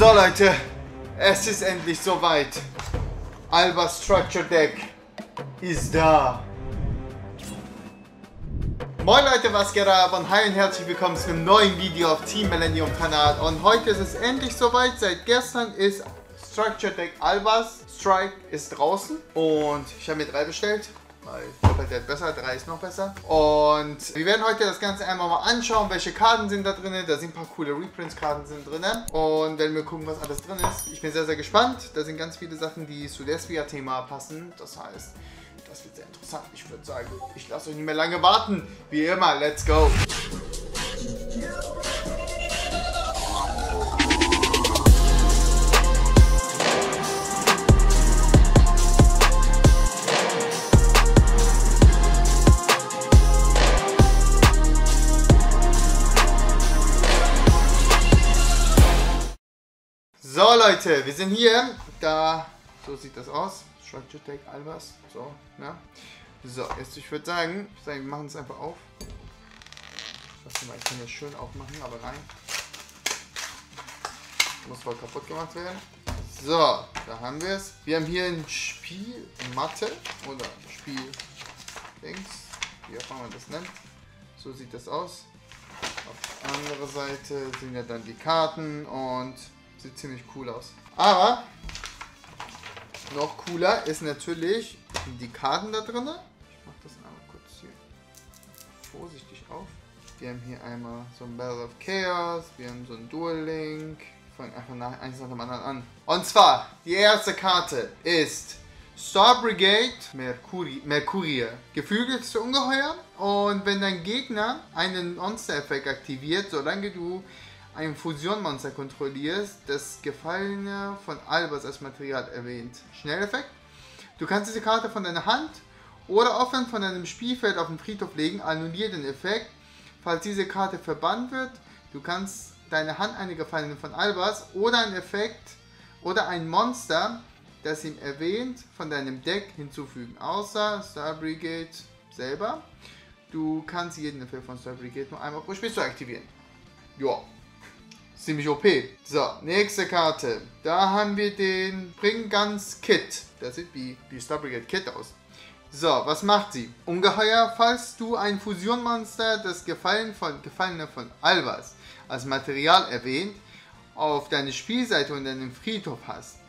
So Leute, es ist endlich soweit. Alba Structure Deck ist da. Moin Leute, was geht ab und hi und herzlich willkommen zu einem neuen Video auf Team Millennium Kanal. Und heute ist es endlich soweit. Seit gestern ist Structure Deck Albas Strike ist draußen und ich habe mir drei bestellt. Weil doppelt wird besser, 3 ist noch besser. Und wir werden heute das Ganze einmal mal anschauen, welche Karten sind da drin. Da sind ein paar coole Reprints-Karten sind drin. Und werden wir gucken, was alles drin ist. Ich bin sehr, sehr gespannt. Da sind ganz viele Sachen, die zu der Svia-Thema passen. Das heißt, das wird sehr interessant. Ich würde sagen, ich lasse euch nicht mehr lange warten. Wie immer, let's go. Leute, wir sind hier. Da, so sieht das aus. Structure Tech Albers. So, ja. So, jetzt ich würde sagen, ich sage, wir machen es einfach auf. Warte mal, ich kann das schön aufmachen, aber nein. Muss voll kaputt gemacht werden. So, da haben wir es. Wir haben hier ein Spielmatte oder Spiel links, wie auch immer man das nennt. So sieht das aus. Auf der anderen Seite sind ja dann die Karten und Sieht ziemlich cool aus. Aber noch cooler ist natürlich die Karten da drin. Ich mache das einmal kurz hier vorsichtig auf. Wir haben hier einmal so ein Battle of Chaos, wir haben so ein Dual Link. Fangen einfach nach, eins nach dem anderen an. Und zwar, die erste Karte ist Star Brigade Mercury, Mercuria. Geflügeltes Ungeheuer. Und wenn dein Gegner einen Monster-Effekt aktiviert, solange du ein Fusionmonster kontrollierst, das Gefallene von Albers als Material erwähnt. Schnelleffekt. Du kannst diese Karte von deiner Hand oder offen von deinem Spielfeld auf den Friedhof legen, annulliert den Effekt. Falls diese Karte verbannt wird, du kannst deine Hand eine Gefallene von Albers oder ein Effekt oder ein Monster, das ihm erwähnt, von deinem Deck hinzufügen. Außer Star Brigade selber. Du kannst jeden Effekt von Star Brigade nur einmal pro Spiel aktivieren. Joa ziemlich OP. So, nächste Karte. Da haben wir den Bring Guns Kit. Das sieht wie die Star Brigade Kit aus. So, was macht sie? Ungeheuer, falls du ein Fusionmonster, das Gefallen von, Gefallene von Albers als Material erwähnt, auf deine Spielseite und deinem Friedhof hast,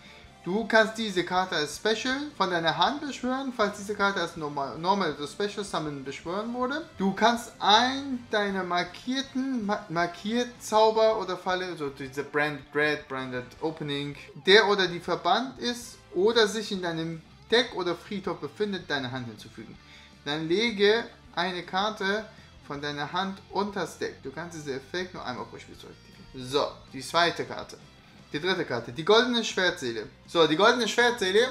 Du kannst diese Karte als Special von deiner Hand beschwören, falls diese Karte als Normal, normal oder Special Summon beschwören wurde. Du kannst ein deiner markierten, ma markiert Zauber oder Falle, so diese Brand, Red, Branded Opening, der oder die verbannt ist oder sich in deinem Deck oder Friedhof befindet, deine Hand hinzufügen. Dann lege eine Karte von deiner Hand unter das Deck. Du kannst diesen Effekt nur einmal pro Spiel aktivieren. So, die zweite Karte. Die dritte Karte, die goldene Schwertseele. So, die goldene Schwertseele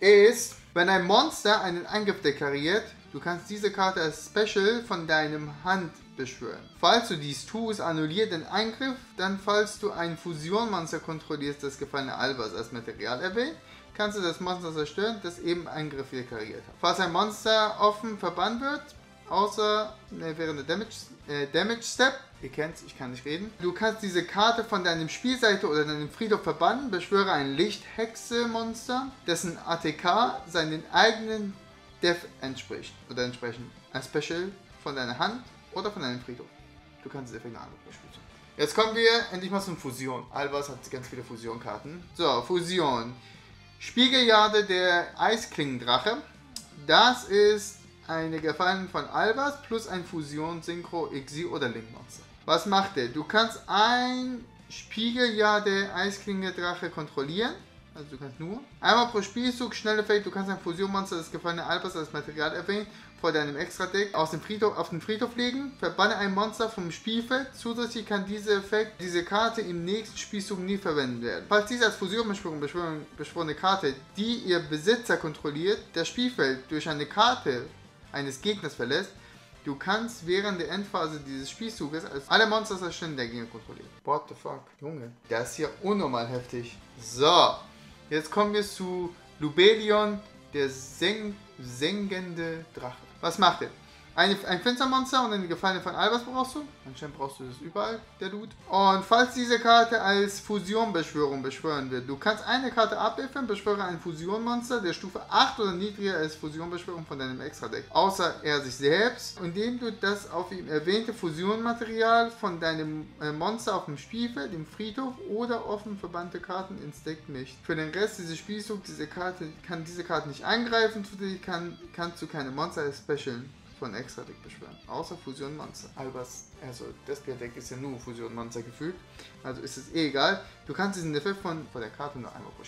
ist, wenn ein Monster einen Angriff deklariert, du kannst diese Karte als Special von deinem Hand beschwören. Falls du dies tust, annulliert den Angriff, dann falls du ein Fusionmonster kontrollierst, das gefallene Albers als Material erwähnt, kannst du das Monster zerstören, das eben Angriff deklariert hat. Falls ein Monster offen verbannt wird, außer ne, während der Damage, äh, Damage Step. Ihr kennt's, ich kann nicht reden. Du kannst diese Karte von deinem Spielseite oder deinem Friedhof verbannen. Beschwöre ein Lichthexe-Monster, dessen ATK seinen eigenen Death entspricht. Oder entsprechend ein Special von deiner Hand oder von deinem Friedhof. Du kannst es einfach andere Beispiel Jetzt kommen wir endlich mal zum Fusion. Albers hat ganz viele Fusionkarten. So, Fusion. Spiegeljade der Eisklingendrache. Das ist eine Gefallen von Albers plus ein Fusion, Synchro, Exil oder Link-Monster. Was macht er? Du kannst ein Spiegeljahr der Eisklinge-Drache kontrollieren. Also du kannst nur einmal pro Spielzug schnell Effekt, du kannst ein Fusionmonster des gefallenen Albers als Material erwähnen, vor deinem Extra-Deck aus dem Friedhof auf den Friedhof legen, verbanne ein Monster vom Spielfeld, zusätzlich kann dieser Effekt, diese Karte im nächsten Spielzug nie verwendet werden. Falls diese als Fusion beschworene Karte, die ihr Besitzer kontrolliert, das Spielfeld durch eine Karte eines Gegners verlässt, du kannst während der Endphase dieses Spielzuges als alle Monster zerstören, der Gegner kontrolliert. What the fuck? Junge, das ist hier unnormal heftig. So, jetzt kommen wir zu Lubelion, der Seng sengende Drache. Was macht er? Eine, ein Fenstermonster und eine Gefallene von Albers brauchst du. Anscheinend brauchst du das überall, der Dude. Und falls diese Karte als Fusionbeschwörung beschwören wird, du kannst eine Karte abwerfen, beschwöre ein Fusionmonster der Stufe 8 oder niedriger als Fusionbeschwörung von deinem Extra-Deck. Außer er sich selbst, indem du das auf ihm erwähnte Fusionmaterial von deinem äh, Monster auf dem Spielfeld, im Friedhof oder offen verbannte Karten ins Deck mischt. Für den Rest dieses Spielzugs diese Karte, kann diese Karte nicht eingreifen, zusätzlich kann, kannst du keine Monster specialen von extra Deck beschwören. Außer Fusion Monster. Albers, also das Deck ist ja nur Fusion Monster gefühlt. Also ist es eh egal. Du kannst diesen Effekt von, von der Karte nur einmal pro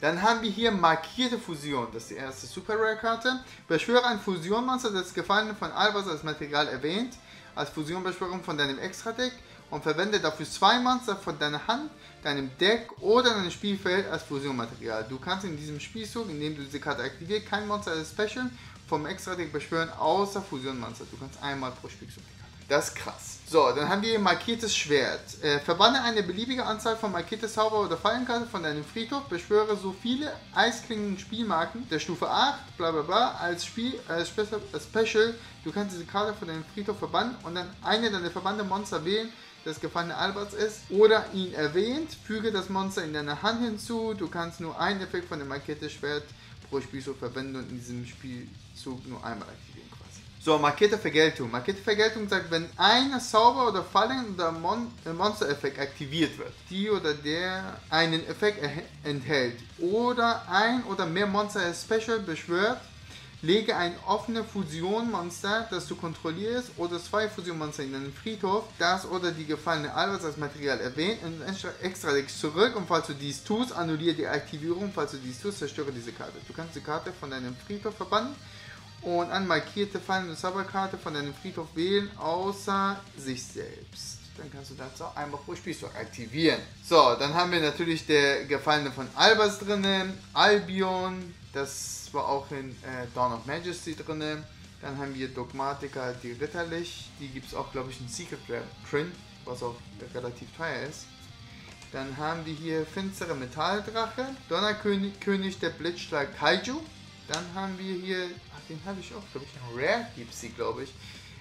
Dann haben wir hier markierte Fusion. Das ist die erste Super Rare Karte. Beschwöre ein Fusion Monster des Gefallenen von Albers als Material erwähnt. Als Fusionbeschwörung von deinem Extra Deck und verwende dafür zwei Monster von deiner Hand, deinem Deck oder deinem Spielfeld als Fusionmaterial. Du kannst in diesem Spielzug, indem du diese Karte aktivierst, kein Monster als Special vom Extra-Deck beschwören, außer Fusion-Monster. Du kannst einmal pro Spiel so Das ist krass. So, dann haben wir markiertes Schwert. Äh, verbanne eine beliebige Anzahl von markiertes Zauber- oder Fallenkarte von deinem Friedhof, beschwöre so viele eisklingenden Spielmarken der Stufe 8, bla bla bla, als Spiel, als Special. Du kannst diese Karte von deinem Friedhof verbannen und dann eine deiner verbannte Monster wählen, das gefallene Alberts ist, oder ihn erwähnt, füge das Monster in deine Hand hinzu. Du kannst nur einen Effekt von dem markiertes Schwert pro Spiel so verwenden und in diesem Spielzug nur einmal aktivieren quasi. So, markierte Vergeltung. Markierte Vergeltung sagt, wenn eine Zauber oder Fallen oder Mon äh, Monster-Effekt aktiviert wird, die oder der einen Effekt enthält oder ein oder mehr Monster-Special beschwört, Lege ein offenes Fusionmonster, das du kontrollierst, oder zwei Fusionmonster in deinen Friedhof, das oder die gefallene Albers als Material erwähnt und extra legst zurück und falls du dies tust, annulliere die Aktivierung, falls du dies tust, zerstöre diese Karte. Du kannst die Karte von deinem Friedhof verbannen und an markierte fallende Zauberkarte von deinem Friedhof wählen, außer sich selbst. Dann kannst du auch einmal pro Spielstock aktivieren. So, dann haben wir natürlich der Gefallene von Albers drinnen, Albion, das war auch in äh, Dawn of Majesty drin. Dann haben wir Dogmatica, die ritterlich. Die gibt es auch, glaube ich, in Secret Print, was auch relativ teuer ist. Dann haben wir hier Finstere Metalldrache, Donnerkönig König der Blitzschlag Kaiju. Dann haben wir hier, ach, den habe ich auch, glaube ich, in Rare gibt sie, glaube ich.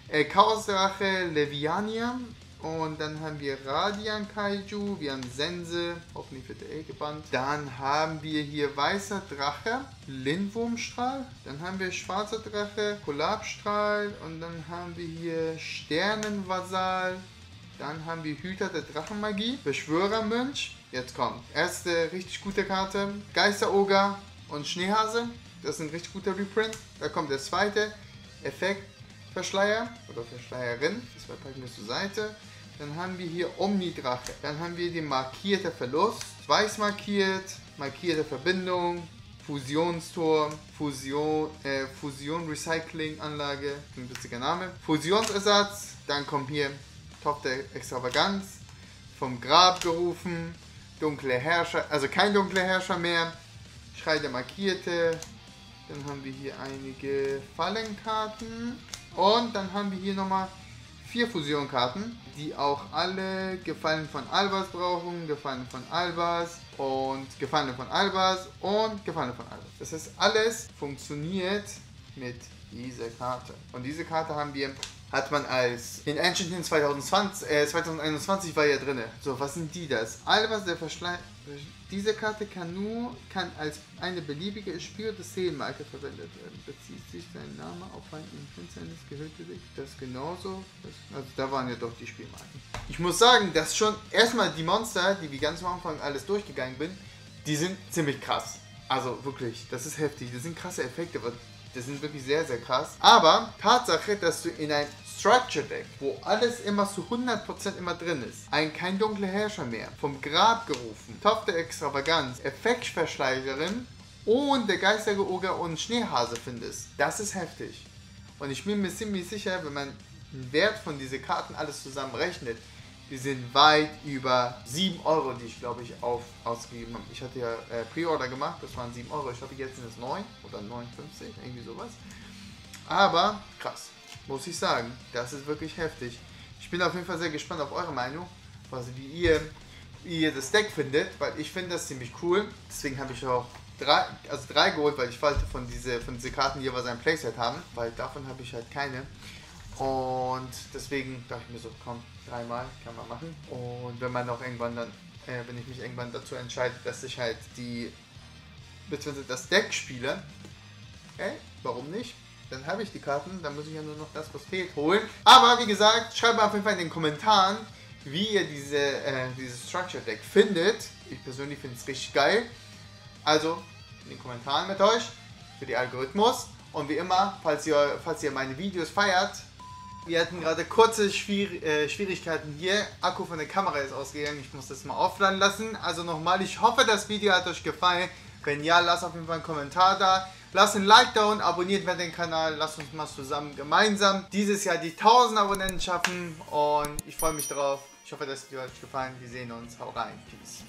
Äh, Chaosdrache Levianium, und dann haben wir Radian Kaiju, wir haben Sense, hoffentlich wird der eh gebannt. Dann haben wir hier Weißer Drache, Lindwurmstrahl. Dann haben wir Schwarzer Drache, Kollabstrahl. Und dann haben wir hier Sternenvasal. Dann haben wir Hüter der Drachenmagie, Beschwörermönch. Jetzt kommt erste richtig gute Karte, Geisteroger und Schneehase. Das ist ein richtig guter Reprint. Da kommt der zweite Effekt, Verschleier oder Verschleierin. Das war packen wir zur Seite. Dann haben wir hier Omnidrache. Dann haben wir den markierte Verlust. Weiß markiert, markierte Verbindung, Fusionstor, Fusion, äh, Fusion Recycling Anlage, ein witziger Name. Fusionsersatz, dann kommt hier Top der Extravaganz, vom Grab gerufen, dunkle Herrscher, also kein dunkler Herrscher mehr, Schrei der Markierte, dann haben wir hier einige Fallenkarten und dann haben wir hier nochmal vier Fusionkarten, die auch alle Gefallen von Albers brauchen, Gefallen von Albers und Gefallene von Albers und Gefallene von Albers. Das heißt, alles funktioniert mit dieser Karte. Und diese Karte haben wir, hat man als in Ancient Hills 2020, äh, 2021 war ja drin. So, was sind die das? Albers, der Verschleiß diese Karte kann nur kann als eine beliebige Spiel- oder Seelenmarke verwendet werden. Bezieht sich sein Name auf ein in Finsternis gehüllte Licht. Das genauso. Das, also da waren ja doch die Spielmarken. Ich muss sagen, dass schon erstmal die Monster, die wir ganz am Anfang alles durchgegangen bin, die sind ziemlich krass. Also wirklich, das ist heftig. Das sind krasse Effekte, aber das sind wirklich sehr, sehr krass. Aber Tatsache, dass du in ein Structure Deck, wo alles immer zu 100% immer drin ist, ein kein dunkler Herrscher mehr, vom Grab gerufen, Topf der Extravaganz, Effektverschleicherin und der geistige Oger und Schneehase findest, das ist heftig. Und ich bin mir ziemlich sicher, wenn man den Wert von diesen Karten alles zusammenrechnet, die sind weit über 7 Euro, die ich glaube ich auf, ausgegeben habe. Ich hatte ja äh, Pre-Order gemacht, das waren 7 Euro. Ich glaube jetzt sind es 9 oder 9,50, irgendwie sowas. Aber krass muss ich sagen. Das ist wirklich heftig. Ich bin auf jeden Fall sehr gespannt auf eure Meinung, was, wie, ihr, wie ihr das Deck findet, weil ich finde das ziemlich cool. Deswegen habe ich auch drei, also drei geholt, weil ich wollte von diese, von diese Karten jeweils ein Playset haben, weil davon habe ich halt keine. Und deswegen dachte ich mir so, komm, dreimal kann man machen. Und wenn man auch irgendwann dann, äh, wenn ich mich irgendwann dazu entscheide, dass ich halt die, beziehungsweise das Deck spiele, okay, warum nicht? Dann habe ich die Karten, dann muss ich ja nur noch das, was fehlt, holen. Aber wie gesagt, schreibt mal auf jeden Fall in den Kommentaren, wie ihr diese, äh, dieses Structure Deck findet. Ich persönlich finde es richtig geil. Also in den Kommentaren mit euch für die Algorithmus. Und wie immer, falls ihr, falls ihr meine Videos feiert, wir hatten gerade kurze Schwier äh, Schwierigkeiten hier. Akku von der Kamera ist ausgegangen. Ich muss das mal aufladen lassen. Also nochmal, ich hoffe, das Video hat euch gefallen. Wenn ja, lasst auf jeden Fall einen Kommentar da. Lasst ein Like da und abonniert mir den Kanal. Lasst uns mal zusammen gemeinsam dieses Jahr die 1000 Abonnenten schaffen. Und ich freue mich darauf. Ich hoffe, das Video hat euch gefallen. Wir sehen uns. Hau rein. Peace.